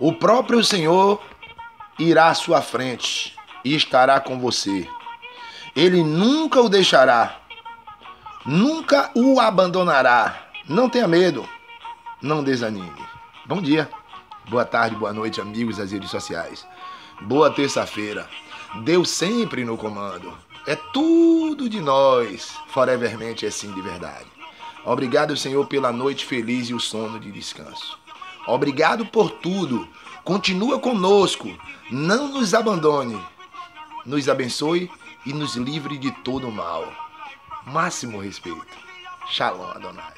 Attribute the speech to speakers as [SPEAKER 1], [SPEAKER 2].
[SPEAKER 1] O próprio Senhor irá à sua frente e estará com você. Ele nunca o deixará, nunca o abandonará. Não tenha medo, não desanime. Bom dia, boa tarde, boa noite, amigos das redes sociais. Boa terça-feira. Deus sempre no comando. É tudo de nós. Forevermente é sim de verdade. Obrigado, Senhor, pela noite feliz e o sono de descanso. Obrigado por tudo. Continua conosco. Não nos abandone. Nos abençoe e nos livre de todo mal. Máximo respeito. Shalom, Adonai.